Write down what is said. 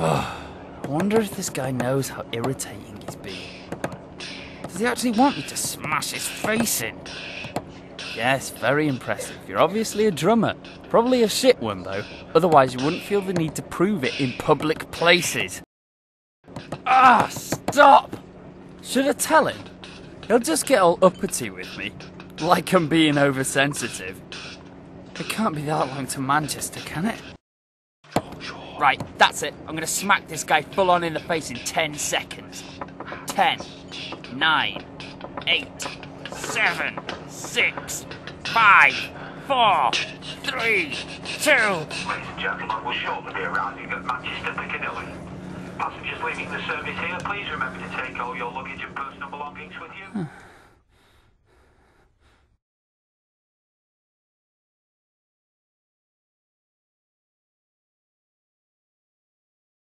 I wonder if this guy knows how irritating he's being. Does he actually want me to smash his face in? Yes, very impressive. You're obviously a drummer. Probably a shit one, though. Otherwise, you wouldn't feel the need to prove it in public places. Ah, stop! Should I tell him? He'll just get all uppity with me. Like I'm being oversensitive. It can't be that long to Manchester, can it? Right, that's it. I'm gonna smack this guy full on in the face in 10 seconds. 10, 9, 8, 7, 6, 5, 4, 3, 2. Ladies and gentlemen, we'll shortly be arriving at Manchester Piccadilly. Passengers leaving the service here, please remember to take all your